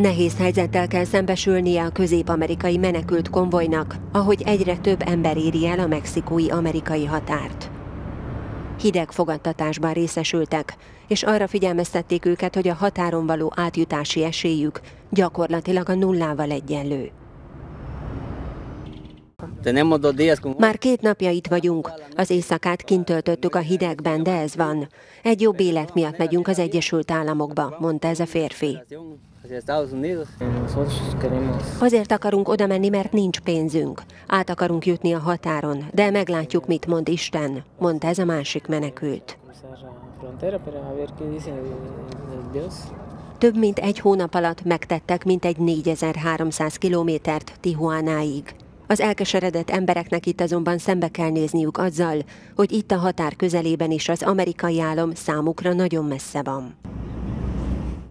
Nehéz helyzettel kell szembesülnie a közép-amerikai menekült konvojnak, ahogy egyre több ember éri el a mexikói amerikai határt. Hideg fogadtatásban részesültek, és arra figyelmeztették őket, hogy a határon való átjutási esélyük gyakorlatilag a nullával egyenlő. Már két napja itt vagyunk. Az éjszakát kint töltöttük a hidegben, de ez van. Egy jobb élet miatt megyünk az Egyesült Államokba, mondta ez a férfi. Azért akarunk oda menni, mert nincs pénzünk. Át akarunk jutni a határon, de meglátjuk, mit mond Isten, mondta ez a másik menekült. Több mint egy hónap alatt megtettek mintegy 4300 kilométert Tijuánáig. Az elkeseredett embereknek itt azonban szembe kell nézniük azzal, hogy itt a határ közelében is az amerikai állam számukra nagyon messze van.